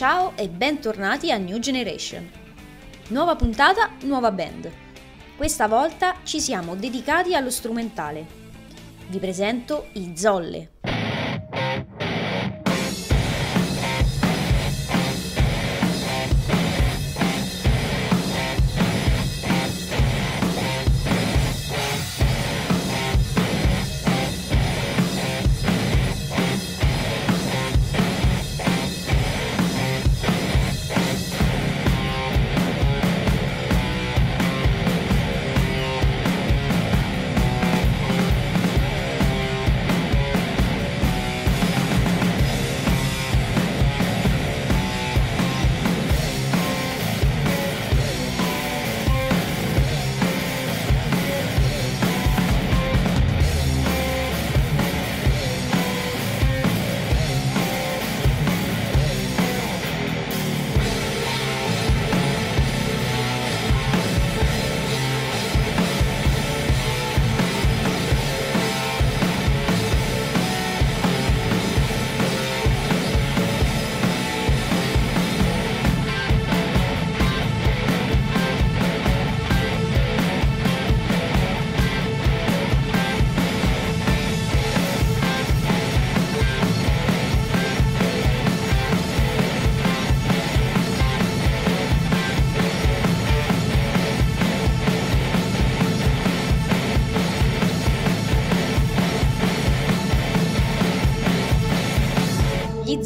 Ciao e bentornati a New Generation. Nuova puntata, nuova band. Questa volta ci siamo dedicati allo strumentale. Vi presento i Zolle.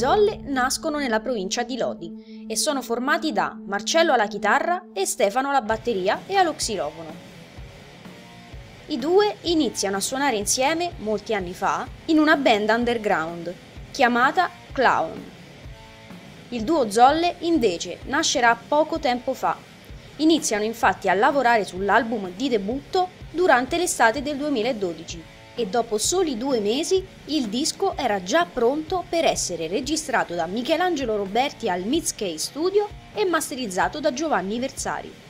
Zolle nascono nella provincia di Lodi e sono formati da Marcello alla chitarra e Stefano alla batteria e allo xilofono. I due iniziano a suonare insieme molti anni fa in una band underground chiamata Clown. Il duo Zolle invece nascerà poco tempo fa. Iniziano infatti a lavorare sull'album di debutto durante l'estate del 2012 e dopo soli due mesi il disco era già pronto per essere registrato da Michelangelo Roberti al Mitskey Studio e masterizzato da Giovanni Versari.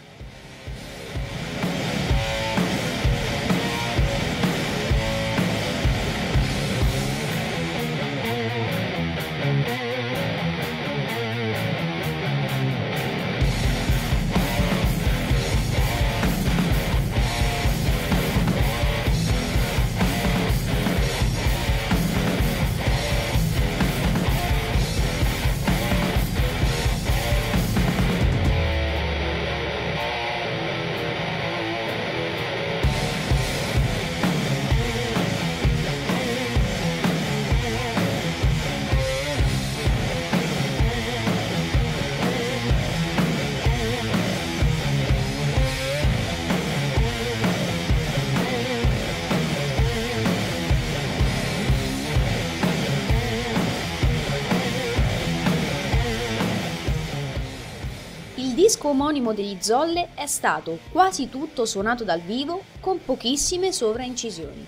Disco omonimo degli Zolle è stato quasi tutto suonato dal vivo con pochissime sovraincisioni.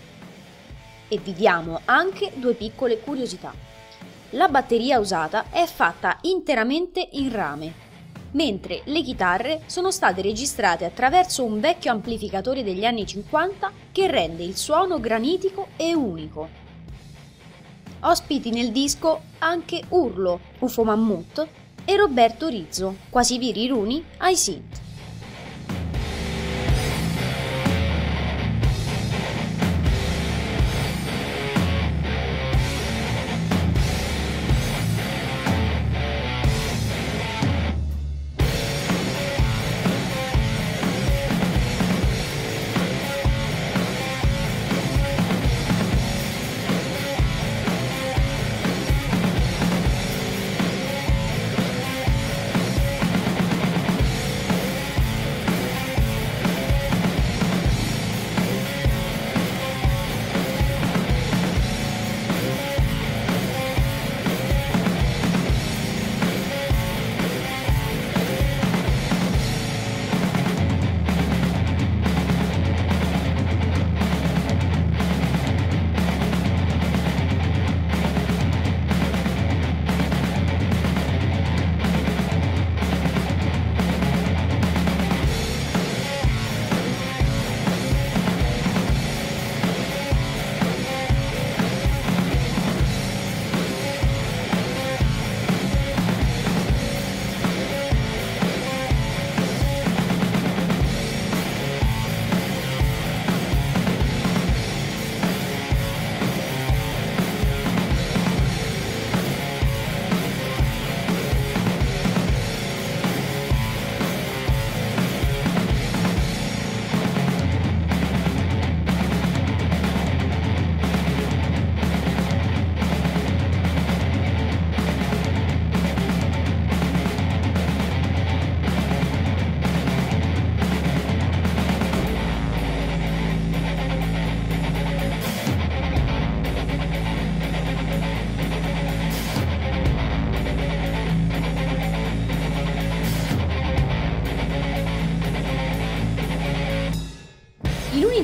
E vi diamo anche due piccole curiosità. La batteria usata è fatta interamente in rame, mentre le chitarre sono state registrate attraverso un vecchio amplificatore degli anni 50 che rende il suono granitico e unico. Ospiti nel disco anche Urlo, UFO Mammut e Roberto Rizzo, quasi viri runi ai synth.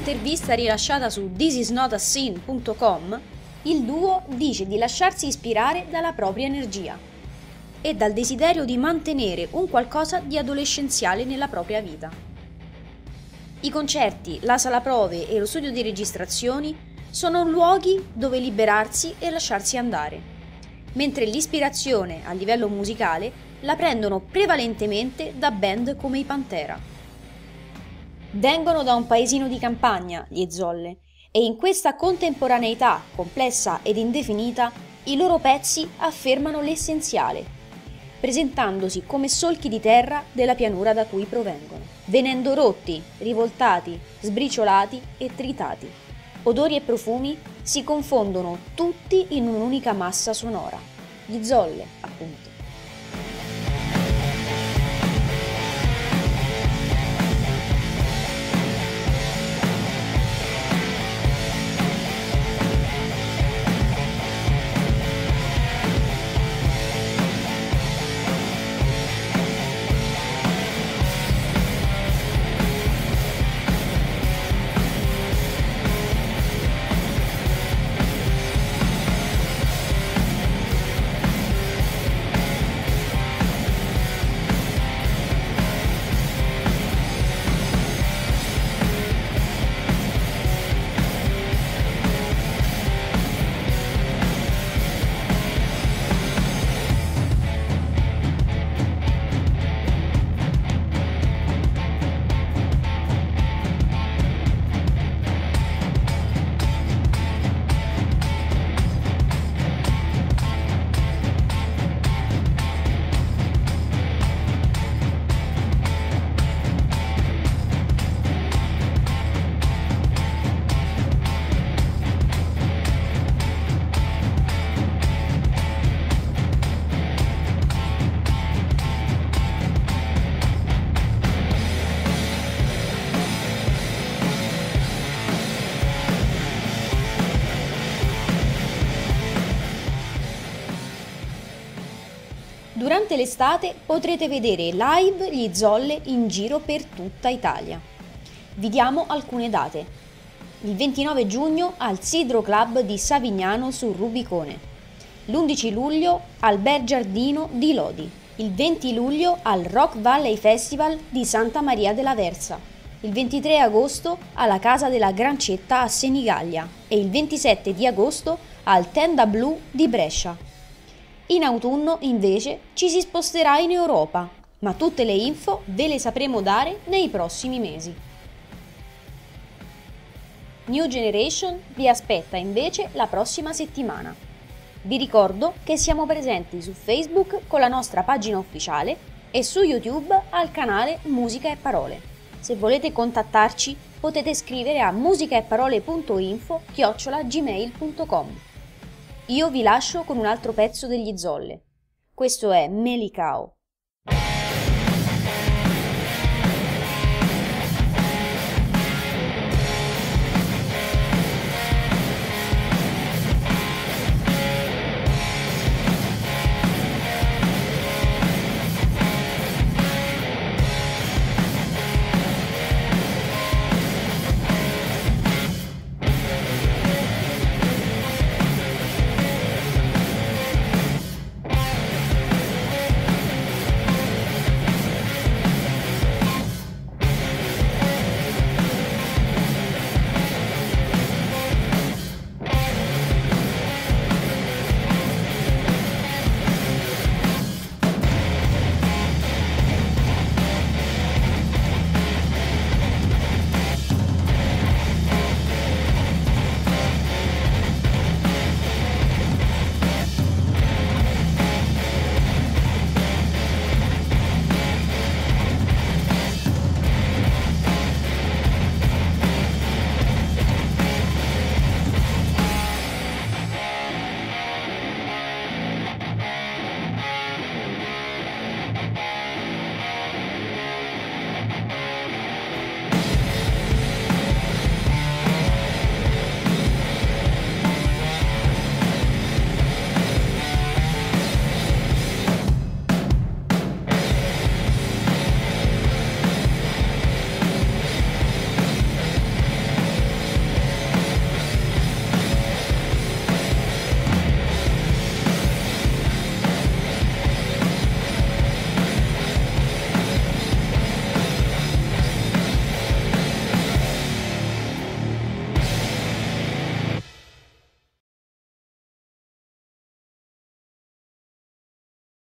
Un'intervista rilasciata su thisisnotascene.com, il duo dice di lasciarsi ispirare dalla propria energia e dal desiderio di mantenere un qualcosa di adolescenziale nella propria vita. I concerti, la sala prove e lo studio di registrazioni sono luoghi dove liberarsi e lasciarsi andare, mentre l'ispirazione a livello musicale la prendono prevalentemente da band come i Pantera. Vengono da un paesino di campagna, gli Zolle, e in questa contemporaneità complessa ed indefinita i loro pezzi affermano l'essenziale, presentandosi come solchi di terra della pianura da cui provengono, venendo rotti, rivoltati, sbriciolati e tritati. Odori e profumi si confondono tutti in un'unica massa sonora, gli zolle, appunto. Durante l'estate potrete vedere live gli Zolle in giro per tutta Italia. Vi diamo alcune date. Il 29 giugno al Sidro Club di Savignano sul Rubicone. L'11 luglio al Bergiardino di Lodi. Il 20 luglio al Rock Valley Festival di Santa Maria della Versa. Il 23 agosto alla Casa della Grancetta a Senigallia e il 27 di agosto al Tenda Blu di Brescia. In autunno, invece, ci si sposterà in Europa, ma tutte le info ve le sapremo dare nei prossimi mesi. New Generation vi aspetta invece la prossima settimana. Vi ricordo che siamo presenti su Facebook con la nostra pagina ufficiale e su YouTube al canale Musica e Parole. Se volete contattarci potete scrivere a musicaeparole.info chiocciolagmail.com. Io vi lascio con un altro pezzo degli Zolle. Questo è Melicao.